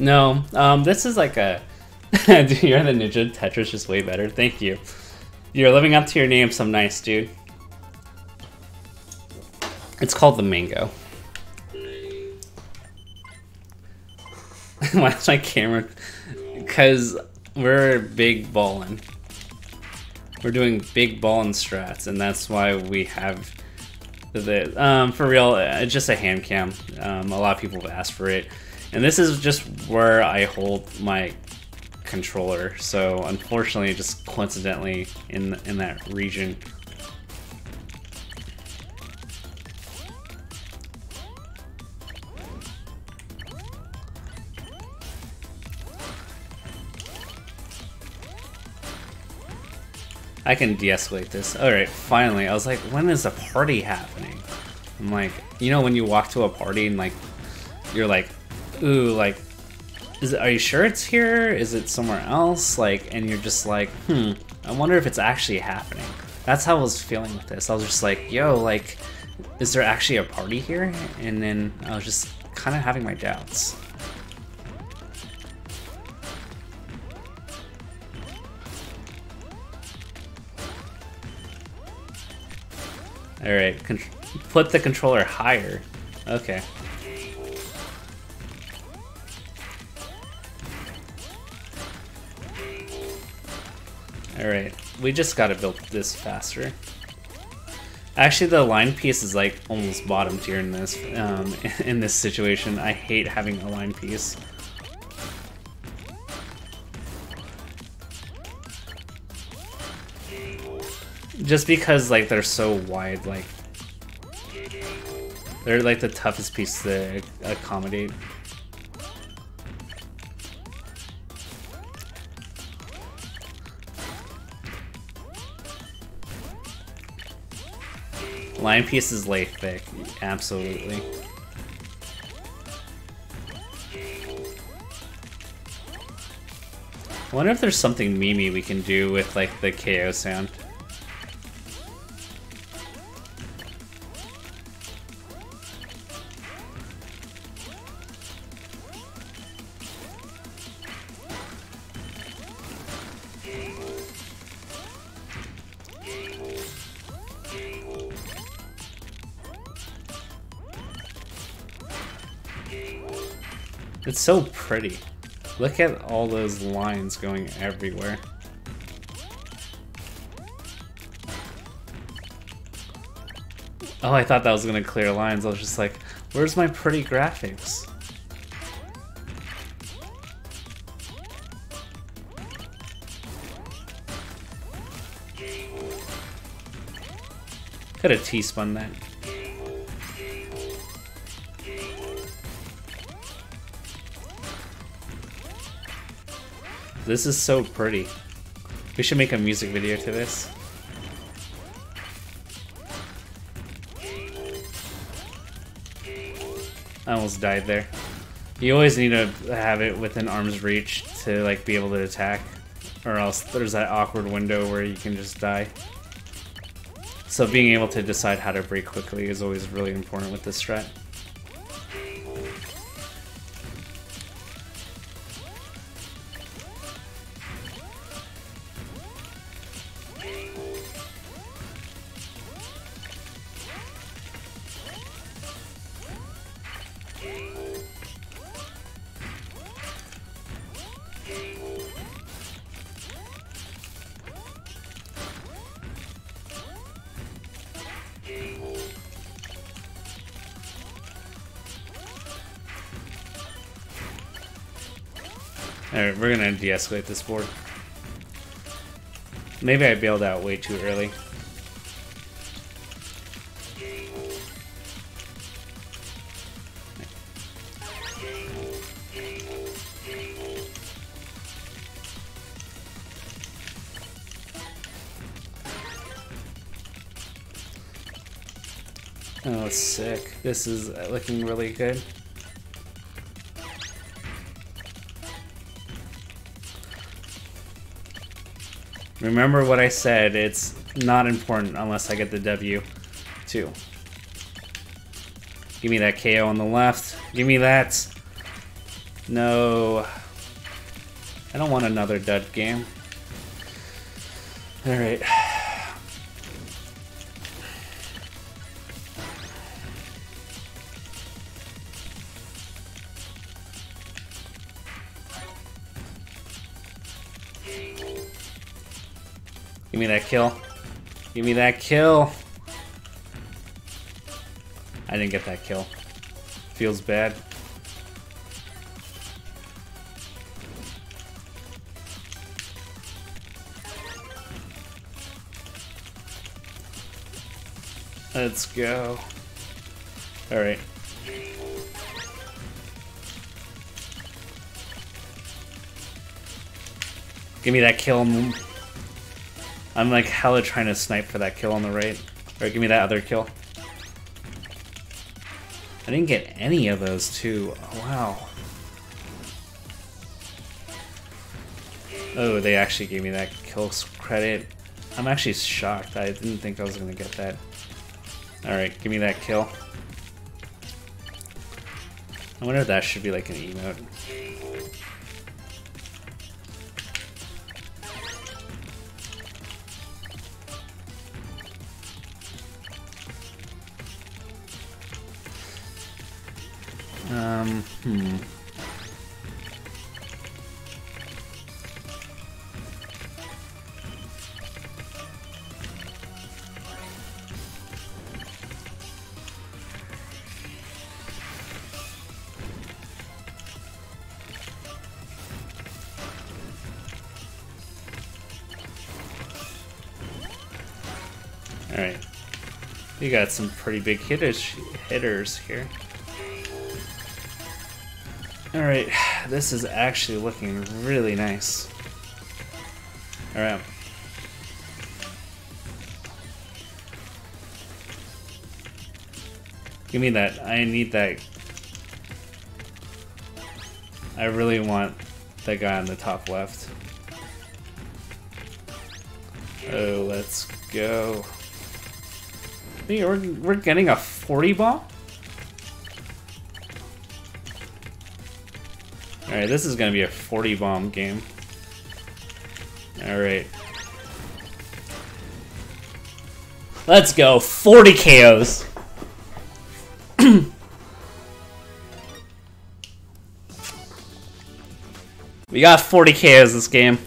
No, um, this is like a. dude, you're the ninja. Tetris just way better. Thank you. You're living up to your name, some nice dude. It's called the mango. Why's my camera? Because we're big ballin'. We're doing big ballin' strats, and that's why we have the um, for real. It's just a hand cam. Um, a lot of people have asked for it, and this is just where I hold my controller. So unfortunately, just coincidentally in in that region. I can de-escalate this. Alright, finally. I was like, when is a party happening? I'm like, you know when you walk to a party and like, you're like, ooh, like, is it, are you sure it's here? Is it somewhere else? Like, and you're just like, hmm, I wonder if it's actually happening. That's how I was feeling with this. I was just like, yo, like, is there actually a party here? And then I was just kind of having my doubts. Alright, put the controller higher. Okay. Alright, we just gotta build this faster. Actually, the line piece is like almost bottom tier in this um, in this situation. I hate having a line piece. Just because like they're so wide, like they're like the toughest piece to accommodate. Line pieces lay thick, absolutely. I wonder if there's something Mimi we can do with like the KO sound. It's so pretty. Look at all those lines going everywhere. Oh, I thought that was gonna clear lines. I was just like, where's my pretty graphics? Could have T-spun that. This is so pretty. We should make a music video to this. I almost died there. You always need to have it within arm's reach to like be able to attack, or else there's that awkward window where you can just die. So being able to decide how to break quickly is always really important with this strat. Alright, we're gonna de-escalate this board. Maybe I bailed out way too early. Oh, sick. This is looking really good. Remember what I said, it's not important unless I get the W, too. Give me that KO on the left. Give me that. No. I don't want another dud game. Alright. Give me that kill. Give me that kill. I didn't get that kill. Feels bad. Let's go. Alright. Give me that kill. I'm like hella trying to snipe for that kill on the right. Or give me that other kill. I didn't get any of those too. Oh, wow. Oh, they actually gave me that kill credit. I'm actually shocked. I didn't think I was going to get that. Alright, give me that kill. I wonder if that should be like an emote. Um, hmm. Alright. We got some pretty big hitters hitters here. Alright, this is actually looking really nice. Alright. Give me that. I need that. I really want that guy on the top left. Oh, let's go. We're, we're getting a 40 ball? Alright, this is gonna be a 40 bomb game. Alright. Let's go, 40 KOs! we got 40 KOs this game.